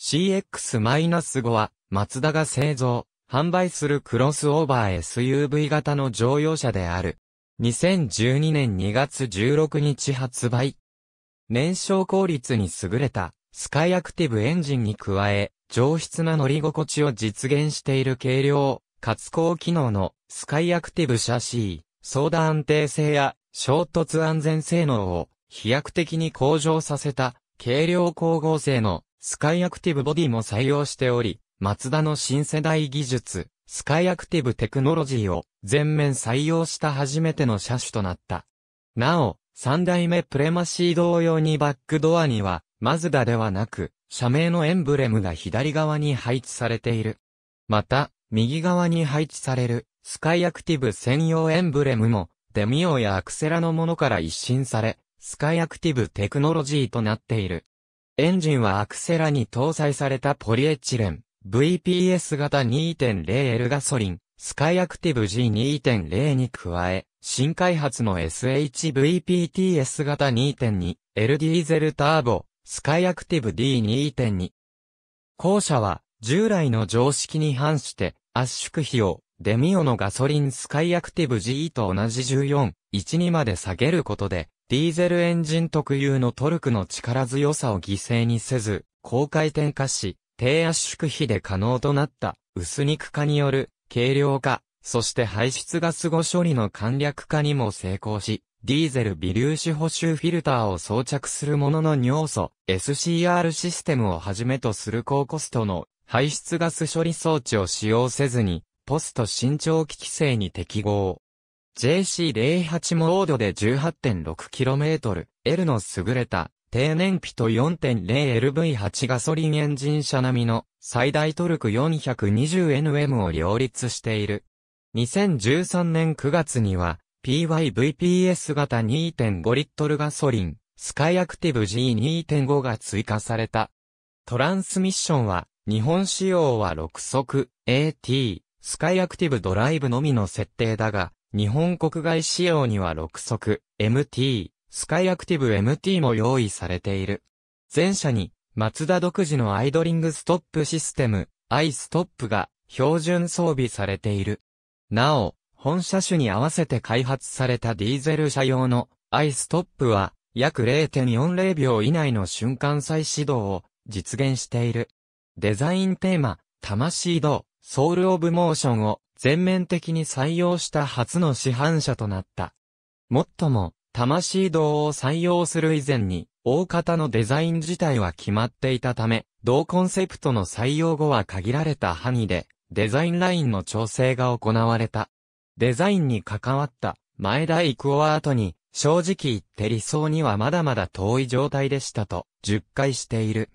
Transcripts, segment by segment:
CX-5 は、マツダが製造、販売するクロスオーバー SUV 型の乗用車である。2012年2月16日発売。燃焼効率に優れた、スカイアクティブエンジンに加え、上質な乗り心地を実現している軽量、かつ高機能のスカイアクティブシャシー、操舵安定性や衝突安全性能を飛躍的に向上させた軽量光合成のスカイアクティブボディも採用しており、マツダの新世代技術、スカイアクティブテクノロジーを全面採用した初めての車種となった。なお、三代目プレマシー同様にバックドアには、マズダではなく、社名のエンブレムが左側に配置されている。また、右側に配置される、スカイアクティブ専用エンブレムも、デミオやアクセラのものから一新され、スカイアクティブテクノロジーとなっている。エンジンはアクセラに搭載されたポリエチレン、VPS 型 2.0L ガソリン、スカイアクティブ G2.0 に加え、新開発の SHVPTS 型 2.2L ディーゼルターボ、スカイアクティブ D2.2。後者は、従来の常識に反して、圧縮費用、デミオのガソリンスカイアクティブ G と同じ14、12まで下げることで、ディーゼルエンジン特有のトルクの力強さを犠牲にせず、高回転化し、低圧縮比で可能となった薄肉化による軽量化、そして排出ガス後処理の簡略化にも成功し、ディーゼル微粒子補修フィルターを装着するものの尿素、SCR システムをはじめとする高コストの排出ガス処理装置を使用せずに、ポスト伸長機規制に適合。JC08 モードで 18.6km、L の優れた低燃費と 4.0LV8 ガソリンエンジン車並みの最大トルク 420Nm を両立している。2013年9月には PYVPS 型2.5リットルガソリンスカイアクティブ G2.5 が追加された。トランスミッションは日本仕様は6速 AT スカイアクティブドライブのみの設定だが日本国外仕様には6速 MT、スカイアクティブ MT も用意されている。前車に、マツダ独自のアイドリングストップシステム、アイストップが標準装備されている。なお、本車種に合わせて開発されたディーゼル車用のアイストップは約0.40秒以内の瞬間再始動を実現している。デザインテーマ、魂動、ソウルオブモーションを全面的に採用した初の市販車となった。もっとも、魂道を採用する以前に、大方のデザイン自体は決まっていたため、同コンセプトの採用後は限られた範囲で、デザインラインの調整が行われた。デザインに関わった前田イクオアートに、正直言って理想にはまだまだ遠い状態でしたと、10回している。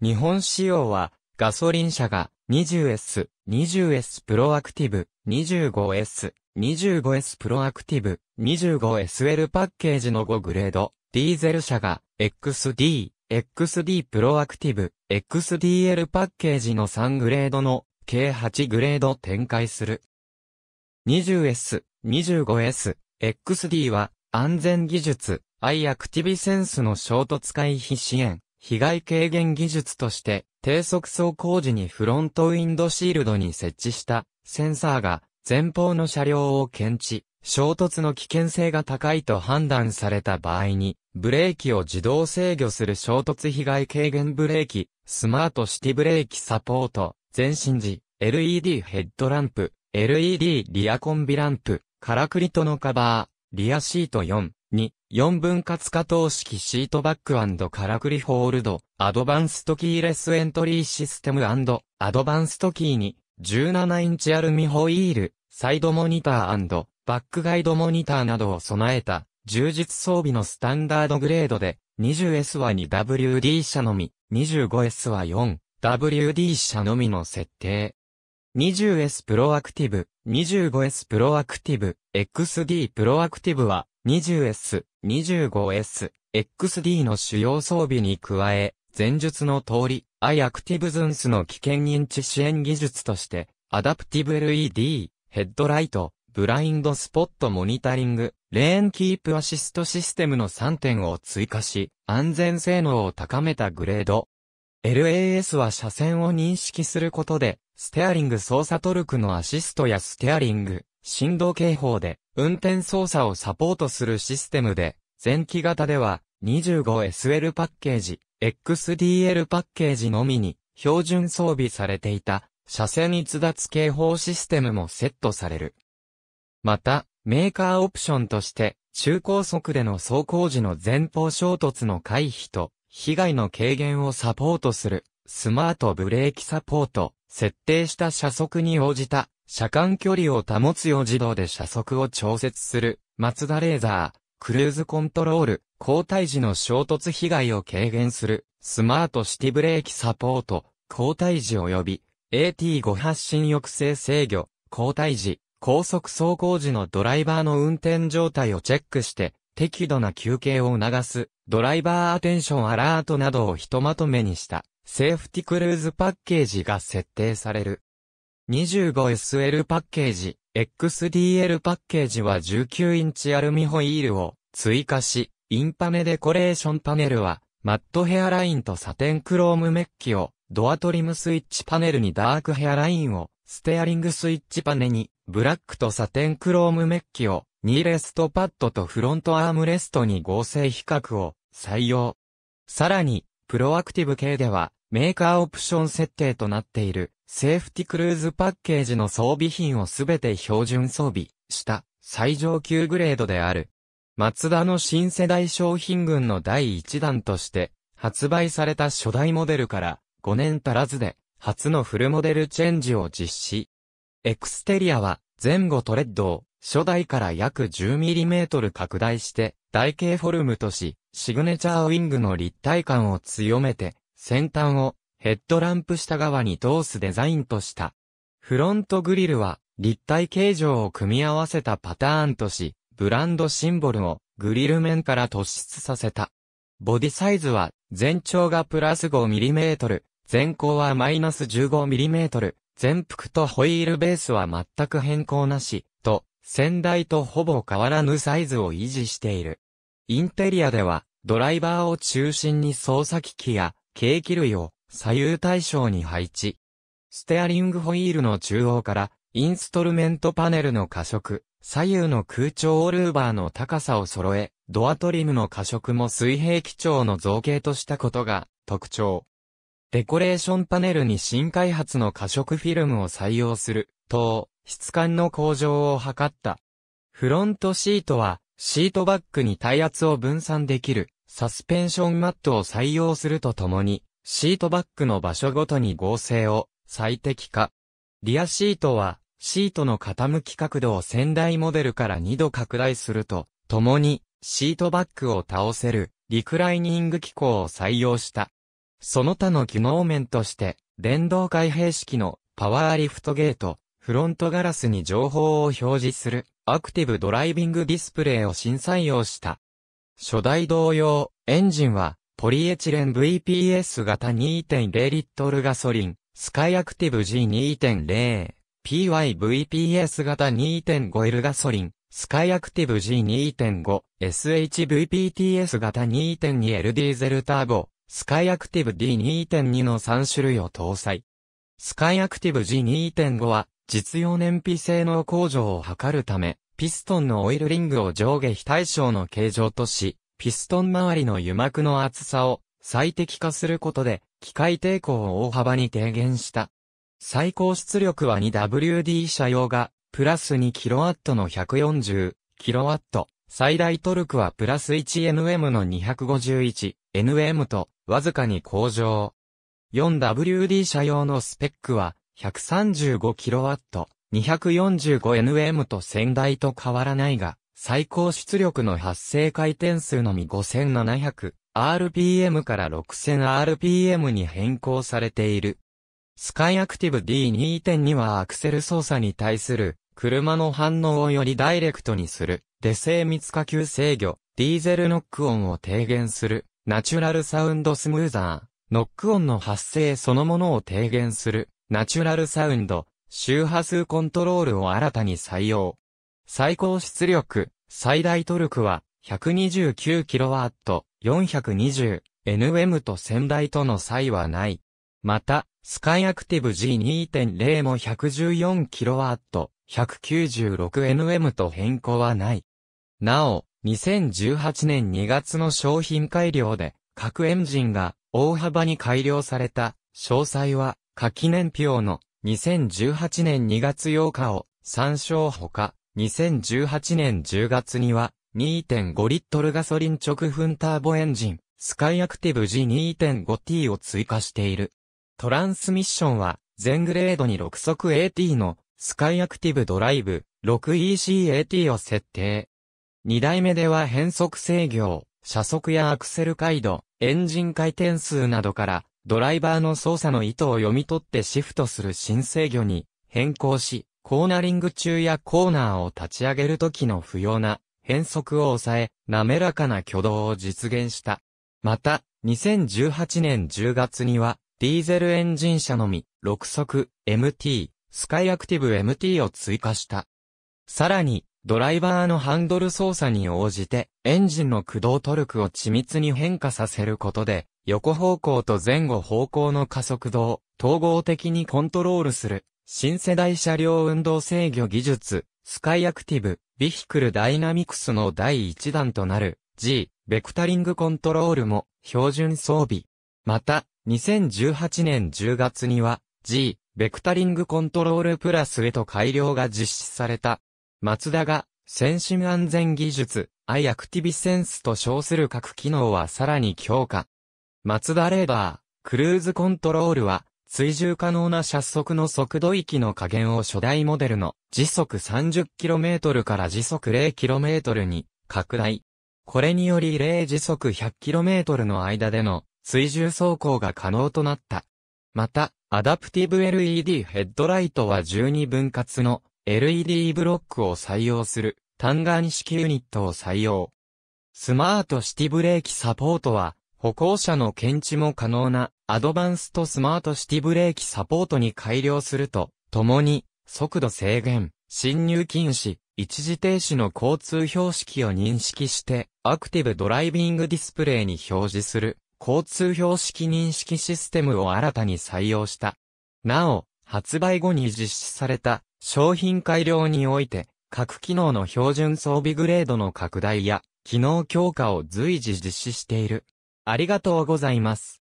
日本仕様は、ガソリン車が 20S、20S プロアクティブ、25S、25S プロアクティブ、25SL パッケージの5グレード、ディーゼル車が XD、XD プロアクティブ、XDL パッケージの3グレードの計8グレード展開する。20S、25S、XD は安全技術、i アクティビセンスの衝突回避支援、被害軽減技術として低速走行時にフロントウィンドシールドに設置したセンサーが前方の車両を検知、衝突の危険性が高いと判断された場合に、ブレーキを自動制御する衝突被害軽減ブレーキ、スマートシティブレーキサポート、前進時、LED ヘッドランプ、LED リアコンビランプ、カラクリトのカバー、リアシート4、2、4分割可動式シートバックカラクリホールド、アドバンストキーレスエントリーシステムアドバンストキーに、17インチアルミホイール、サイドモニターバックガイドモニターなどを備えた、充実装備のスタンダードグレードで、20S は 2WD 車のみ、25S は 4WD 車のみの設定。20S プロアクティブ、25S プロアクティブ、XD プロアクティブは 20S、25S、XD の主要装備に加え、前述の通り、i アクティブズンスの危険認知支援技術として、アダプティブ LED、ヘッドライト、ブラインドスポットモニタリング、レーンキープアシストシステムの3点を追加し、安全性能を高めたグレード。LAS は車線を認識することで、ステアリング操作トルクのアシストやステアリング、振動警報で運転操作をサポートするシステムで、前期型では 25SL パッケージ、XDL パッケージのみに標準装備されていた車線逸脱警報システムもセットされる。また、メーカーオプションとして、中高速での走行時の前方衝突の回避と、被害の軽減をサポートする、スマートブレーキサポート、設定した車速に応じた、車間距離を保つよう自動で車速を調節する、マツダレーザー、クルーズコントロール、交代時の衝突被害を軽減する、スマートシティブレーキサポート、交代時及び、AT 誤発進抑制制御、後退時、高速走行時のドライバーの運転状態をチェックして、適度な休憩を促す、ドライバーアテンションアラートなどをひとまとめにした、セーフティクルーズパッケージが設定される。25SL パッケージ、XDL パッケージは19インチアルミホイールを追加し、インパネデコレーションパネルは、マットヘアラインとサテンクロームメッキを、ドアトリムスイッチパネルにダークヘアラインを、ステアリングスイッチパネルに、ブラックとサテンクロームメッキを、ニーレストパッドとフロントアームレストに合成皮革を採用。さらに、プロアクティブ系では、メーカーオプション設定となっている、セーフティクルーズパッケージの装備品をすべて標準装備した最上級グレードである。マツダの新世代商品群の第1弾として発売された初代モデルから5年足らずで初のフルモデルチェンジを実施。エクステリアは前後トレッドを初代から約 10mm 拡大して台形フォルムとし、シグネチャーウィングの立体感を強めて、先端をヘッドランプ下側に通すデザインとした。フロントグリルは立体形状を組み合わせたパターンとし、ブランドシンボルをグリル面から突出させた。ボディサイズは全長がプラス 5mm、前高はマイナス 15mm、前幅とホイールベースは全く変更なし、と、先代とほぼ変わらぬサイズを維持している。インテリアでは、ドライバーを中心に操作機器や、ケーキ類を左右対称に配置。ステアリングホイールの中央から、インストルメントパネルの加色、左右の空調オルーバーの高さを揃え、ドアトリムの加色も水平基調の造形としたことが特徴。デコレーションパネルに新開発の可色フィルムを採用する、と、質感の向上を図った。フロントシートは、シートバックに体圧を分散できる、サスペンションマットを採用するとともに、シートバックの場所ごとに合成を最適化。リアシートは、シートの傾き角度を先代モデルから2度拡大すると、ともに、シートバックを倒せる、リクライニング機構を採用した。その他の機能面として、電動開閉式のパワーリフトゲート、フロントガラスに情報を表示するアクティブドライビングディスプレイを新採用した。初代同様、エンジンはポリエチレン VPS 型2.0リットルガソリン、スカイアクティブ G2.0、PYVPS 型 2.5L ガソリン、スカイアクティブ G2.5、SHVPTS 型 2.2L ディーゼルターボ、スカイアクティブ D2.2 の3種類を搭載。スカイアクティブ G2.5 は、実用燃費性能向上を図るため、ピストンのオイルリングを上下非対称の形状とし、ピストン周りの油膜の厚さを最適化することで、機械抵抗を大幅に低減した。最高出力は 2WD 車用が、プラス 2kW の 140kW、最大トルクはプラス 1Nm の 251Nm と、わずかに向上。4WD 車用のスペックは 135kW、245Nm と先代と変わらないが、最高出力の発生回転数のみ 5700rpm から 6000rpm に変更されている。スカイアクティブ D2.2 はアクセル操作に対する車の反応をよりダイレクトにする、デ精密化球制御、ディーゼルノック音を低減する、ナチュラルサウンドスムーザー、ノック音の発生そのものを低減する、ナチュラルサウンド、周波数コントロールを新たに採用。最高出力、最大トルクは 129kW、420 NM と先代との差異はない。また、スカイアクティブ G2.0 も 114kW、196nm と変更はない。なお、2018年2月の商品改良で、各エンジンが大幅に改良された、詳細は、下記年表の2018年2月8日を参照ほか、2018年10月には2.5リットルガソリン直噴ターボエンジン、スカイアクティブ G2.5T を追加している。トランスミッションは、全グレードに6速 AT のスカイアクティブドライブ 6ECAT を設定。2代目では変速制御、車速やアクセル回路、エンジン回転数などから、ドライバーの操作の意図を読み取ってシフトする新制御に変更し、コーナリング中やコーナーを立ち上げるときの不要な変速を抑え、滑らかな挙動を実現した。また、2018年10月には、ディーゼルエンジン車のみ、6速、MT、スカイアクティブ MT を追加した。さらに、ドライバーのハンドル操作に応じて、エンジンの駆動トルクを緻密に変化させることで、横方向と前後方向の加速度を統合的にコントロールする、新世代車両運動制御技術、スカイアクティブ、ビヒクルダイナミクスの第1弾となる、G、ベクタリングコントロールも標準装備。また、2018年10月には、G、ベクタリングコントロールプラスへと改良が実施された。マツダが、先進安全技術、アイアクティビセンスと称する各機能はさらに強化。マツダレーダー、クルーズコントロールは、追従可能な車速の速度域の加減を初代モデルの時速 30km から時速 0km に拡大。これにより0時速 100km の間での追従走行が可能となった。また、アダプティブ LED ヘッドライトは12分割の LED ブロックを採用する、単眼式ユニットを採用。スマートシティブレーキサポートは、歩行者の検知も可能な、アドバンストスマートシティブレーキサポートに改良すると、共に、速度制限、進入禁止、一時停止の交通標識を認識して、アクティブドライビングディスプレイに表示する、交通標識認識システムを新たに採用した。なお、発売後に実施された商品改良において、各機能の標準装備グレードの拡大や、機能強化を随時実施している。ありがとうございます。